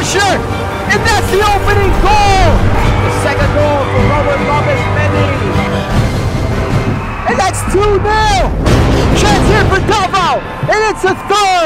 pressure, and that's the opening goal. The second goal for Robert Lopez Mendy. And that's 2 0. Chance here for Davao, and it's a third.